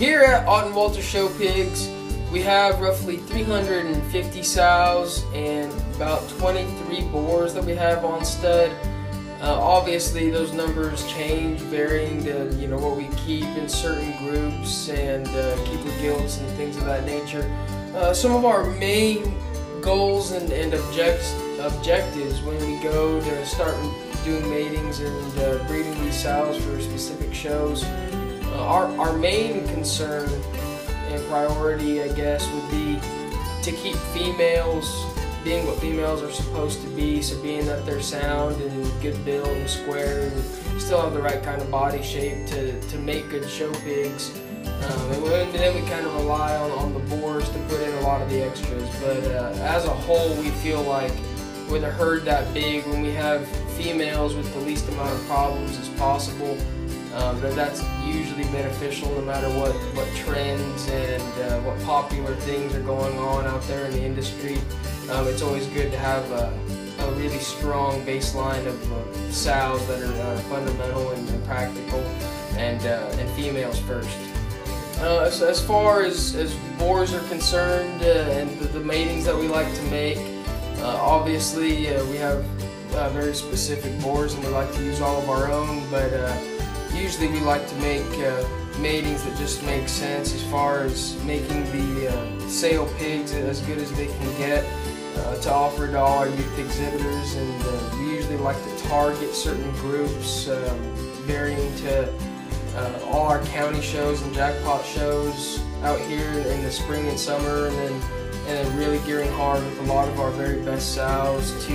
here at Ottenwalter Show Pigs, we have roughly 350 sows and about 23 boars that we have on stud. Uh, obviously, those numbers change, varying to you know what we keep in certain groups and uh, keeper gilts and things of that nature. Uh, some of our main goals and, and object, objectives when we go to start doing matings and uh, breeding these sows for specific shows. Our, our main concern and priority, I guess, would be to keep females being what females are supposed to be. So being that they're sound and good build and square and still have the right kind of body shape to, to make good show pigs. Um, and then we kind of rely on, on the boars to put in a lot of the extras. But uh, as a whole, we feel like with a herd that big, when we have females with the least amount of problems as possible, um, that that's usually beneficial no matter what, what trends and uh, what popular things are going on out there in the industry. Um, it's always good to have a, a really strong baseline of uh, sows that are uh, fundamental and, and, practical and, uh, and females first. Uh, as, as, far as, as boars are concerned uh, and the, the, matings that we like to make, obviously we have very specific boars and we like to use all of our own, but usually we like to make uh, matings that just make sense as far as making the uh, sale pigs as good as they can get uh, to offer to all our youth exhibitors. And uh, we usually like to target certain groups um, varying to uh, all our county shows and jackpot shows out here in the spring and summer. And then and then really gearing hard with a lot of our very best sows to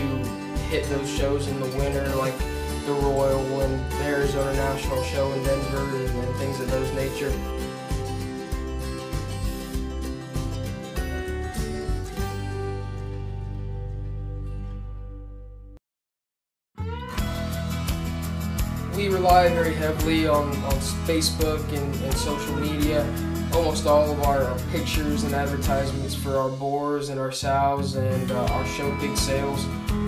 hit those shows in the winter like the Royal and the Arizona National Show in Denver and, and things of those nature. We rely very heavily on, on Facebook and, and social media. Almost all of our, our, pictures and advertisements for our boars and our sows and uh, our show pig sales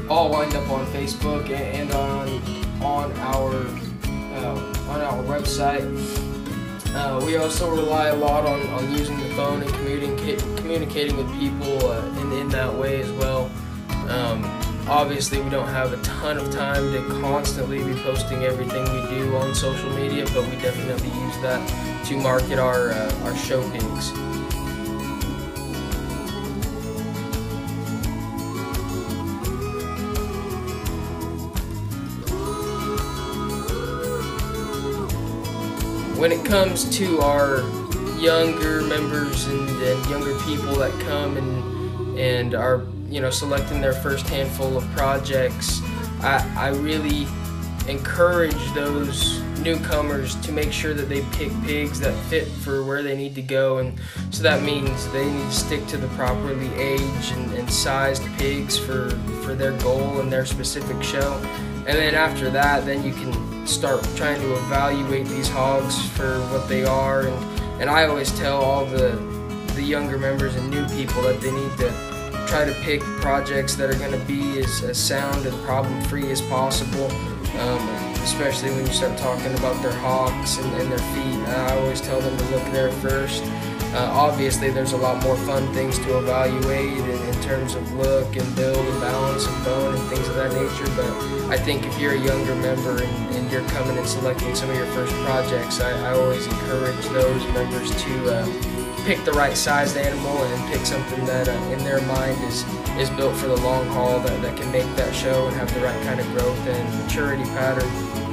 all wind up on Facebook and on on our uh, on our website. Uh, we also rely a lot on, on using the phone and communicating communicating with people uh, in, in that way as well. Um, obviously, we don't have a ton of time to constantly be posting everything we do on social media, but we definitely use that to market our uh, our show when it comes to our younger members and, and, younger people that come and and are you know selecting their first handful of projects, I, I really encourage those newcomers to make sure that they pick pigs that fit for where they need to go and so that means they need to stick to the properly aged and, and sized pigs for for their goal and their specific show and then after that then you can start trying to evaluate these hogs for what they are. And, and I always tell all the, the younger members and new people that they need to try to pick projects that are going to be as, as sound and problem free as possible. Um, especially when you start talking about their hocks and, and their feet. I always tell them to look there first. Uh, obviously, there's a lot more fun things to evaluate in, in, terms of look and build and balance and bone and things of that nature. But I think if you're a younger member and, and you're coming and selecting some of your first projects, I, I always encourage those members to uh, pick the right sized animal and pick something that uh, in their mind is, is built for the long haul that, that can make that show and have the right kind of growth and maturity pattern.